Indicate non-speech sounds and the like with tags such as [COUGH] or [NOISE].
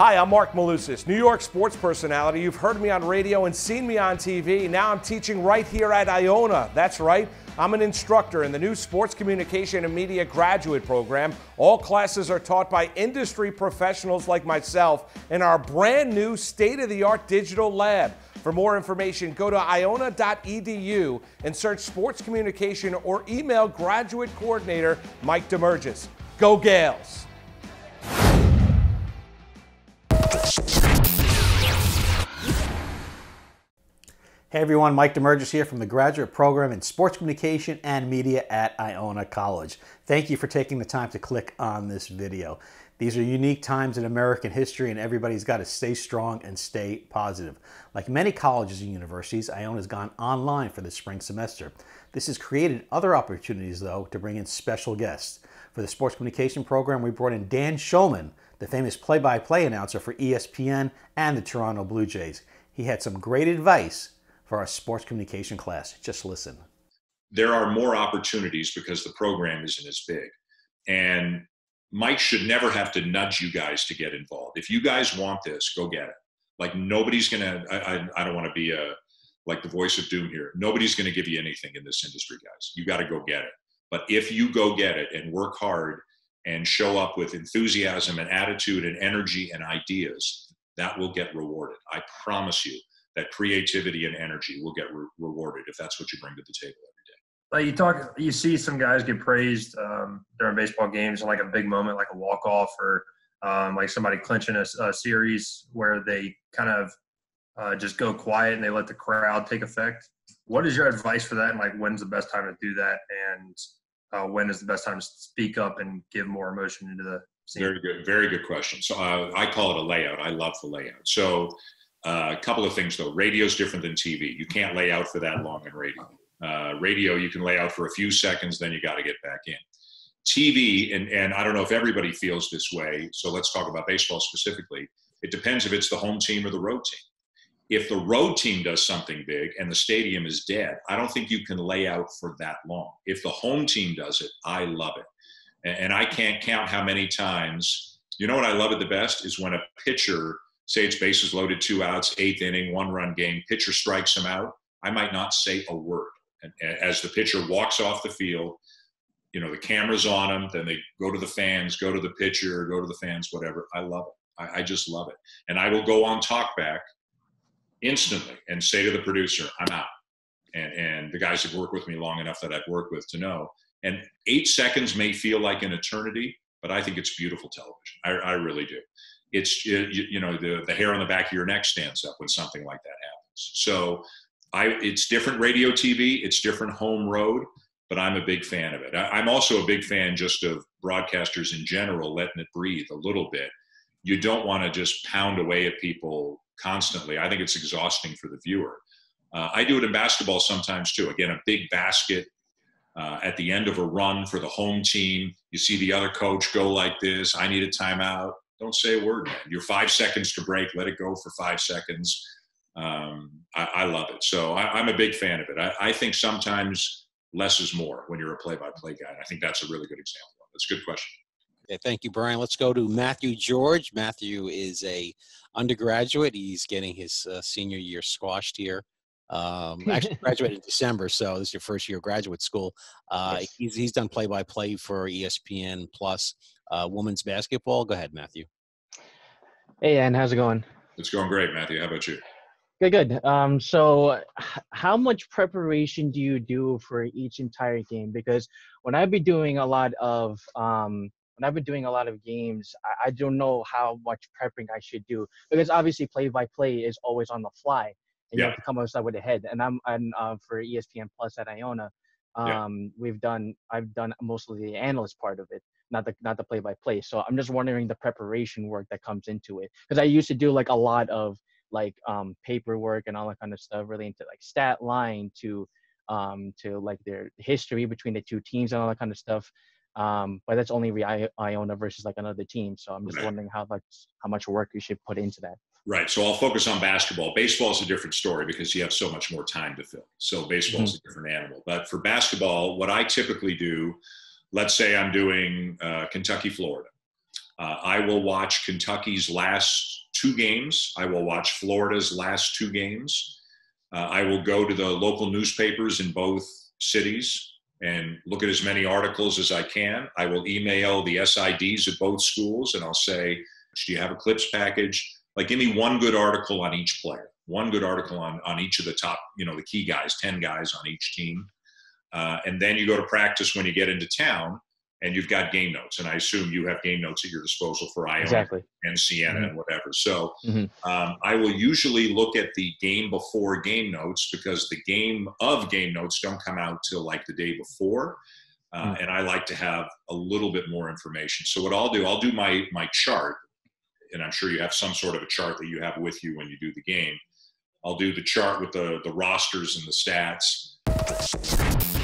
Hi, I'm Mark Malusis, New York sports personality. You've heard me on radio and seen me on TV. Now I'm teaching right here at Iona. That's right. I'm an instructor in the new Sports Communication and Media graduate program. All classes are taught by industry professionals like myself in our brand new state of the art digital lab. For more information, go to iona.edu and search sports communication or email graduate coordinator Mike Damergis. Go Gales! Hey everyone, Mike Damergis here from the graduate program in sports communication and media at Iona College. Thank you for taking the time to click on this video. These are unique times in American history and everybody's got to stay strong and stay positive. Like many colleges and universities, Iona has gone online for the spring semester. This has created other opportunities though to bring in special guests. For the sports communication program, we brought in Dan Shulman, the famous play-by-play announcer for ESPN and the Toronto Blue Jays. He had some great advice for our sports communication class. Just listen. There are more opportunities because the program isn't as big. And Mike should never have to nudge you guys to get involved. If you guys want this, go get it. Like nobody's gonna. I, I, I don't want to be a like the voice of doom here. Nobody's gonna give you anything in this industry, guys. You got to go get it. But if you go get it and work hard and show up with enthusiasm and attitude and energy and ideas, that will get rewarded. I promise you that creativity and energy will get re- rewarded if that's what you bring to the table every day. Like you talk, you see some guys get praised um, during baseball games, in like a big moment, like a walk off, or um, like somebody clinching a, a, series where they kind of uh, just go quiet and they let the crowd take effect. What is your advice for that? And like, when's the best time to do that? And uh, when is the best time to speak up and give more emotion into the scene? Very good, very good question. So uh, I call it a layout. I love the layout. So uh, a couple of things though. Radio is different than TV. You can't lay out for that long in radio. Uh, radio, you can lay out for a few seconds, then you got to get back in. TV, and, and I don't know if everybody feels this way, so let's talk about baseball specifically. It depends if it's the home team or the road team. If the road team does something big and the stadium is dead, I don't think you can lay out for that long. If the home team does it, I love it. And, and I can't count how many times, you know what I love it the best is when a pitcher say it's bases loaded, two outs, eighth inning, one run game, pitcher strikes him out, I might not say a word. And as the pitcher walks off the field, you know, the camera's on him, then they go to the fans, go to the pitcher, go to the fans, whatever. I love it. I, I just love it. And I will go on talkback instantly and say to the producer, I'm out. And, and the guys have worked with me long enough that I've worked with to know. And eight seconds may feel like an eternity, but I think it's beautiful television. I, I really do it's you, you know the the hair on the back of your neck stands up when something like that happens. So I it's different radio TV, it's different home road, but I'm a big fan of it. I, I'm also a big fan just of broadcasters in general letting it breathe a little bit. You don't want to just pound away at people constantly. I think it's exhausting for the viewer. Uh, I do it in basketball sometimes too. Again, a big basket uh, at the end of a run for the home team. You see the other coach go like this. I need a timeout don't say a word, man. You're five seconds to break. Let it go for five seconds. Um, I, I, love it. So I, am a big fan of it. I, I, think sometimes less is more when you're a play-by-play guy. And I think that's a really good example. That's a good question. Okay, thank you, Brian. Let's go to Matthew George. Matthew is a undergraduate. He's getting his uh, senior year squashed here. Um, [LAUGHS] actually graduated in December, so this is your first year of graduate school. Uh, yes. he's, he's done play-by-play for ESPN Plus uh, women's basketball. Go ahead, Matthew. Hey, Ann, how's it going? It's going great, Matthew. How about you? Good, good. Um, so, how much preparation do you do for each entire game? Because when I've been doing a lot of um, when I've been doing a lot of games, I, I don't know how much prepping I should do because obviously play by play is always on the fly, and yeah. you have to come outside with a head. And I'm, I'm uh, for ESPN Plus at Iona. Um, yeah. we've done I've done mostly the analyst part of it not the not the play by play. So I'm just wondering the preparation work that comes into it because I used to do like a lot of like um, paperwork and all that kind of stuff relating to like stat line to um, to like their history between the two teams and all that kind of stuff. Um, but that's only Iona versus like another team. So I'm just wondering how much how much work you should put into that. Right. So I'll focus on basketball. Baseball is a different story because you have so much more time to fill. So baseball is mm-hmm. a different animal. But for basketball, what I typically do let's say I'm doing uh, Kentucky, Florida. Uh, I will watch Kentucky's last two games. I will watch Florida's last two games. Uh, I will go to the local newspapers in both cities and look at as many articles as I can. I will email the SIDs at both schools and I'll say, Do you have a clips package? Like, give me one good article on each player, one good article on, on each of the top, you know, the key guys, 10 guys on each team. Uh, and then you go to practice when you get into town and you've got game notes. And I assume you have game notes at your disposal for Iona Exactly. and Siena Mhm. and whatever. So Mhm. um, I will usually look at the game before game notes because the game of game notes don't come out till like the day before. Uh, Mm. And I like to have a little bit more information. So what I'll do, I'll do my my chart, and I'm sure you have some sort of a chart that you have with you when you do the game. I'll do the chart with the the rosters and the stats.